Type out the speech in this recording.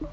you